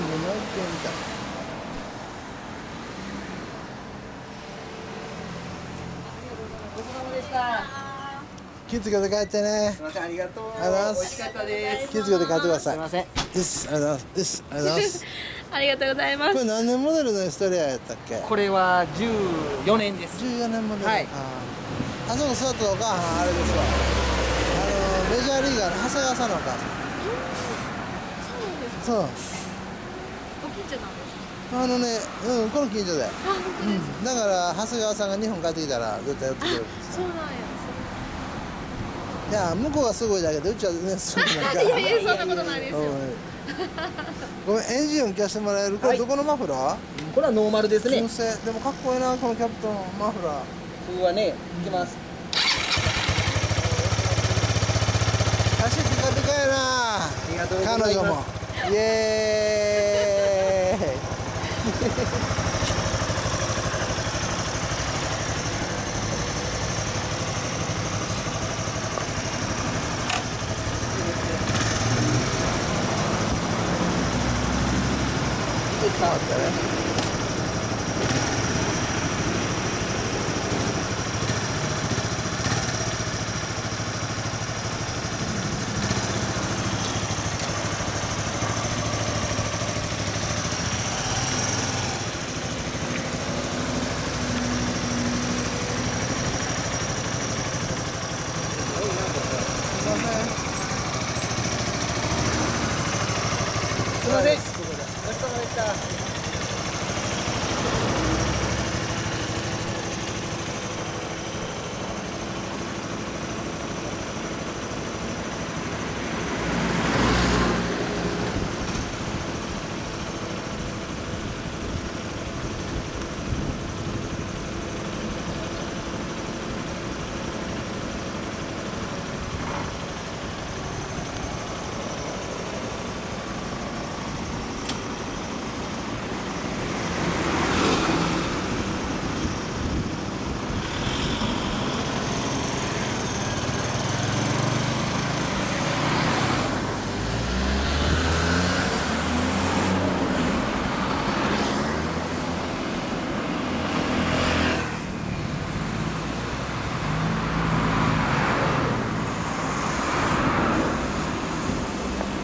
分の1点みたい気をつけて帰ってねすみませんありがとうありがとうございます美味しかったです気をつけて帰ってください。すみませんですありがとうございます。ですありがとうございますありがとうございます。これ何年モデルのエストレアやったっけ？これは14年です。14年モデル、はい。あそこ座ったお母さんあれですわ。あのメジャーリーガーの長谷川さんのお母さん。そうなんです。かそうご近所なんですか？あのね、うん、この近所で、あ本当ですか、うん、だから長谷川さんが日本帰ってきたら絶対やってくれるんですそうなんや。いや向こうがすごいだけどうちは全然すごくないから い。やいやそんなことないですよ。うん。ごめんエンジン音聞かせてもらえる？これどこのマフラー、これはノーマルですね。純正でもかっこいいなこのキャプトンマフラー。普通はねいきます。足ピカピカやな。ありがとうございます。彼女も。イエーイいいですかすみません。ごちそうさまでした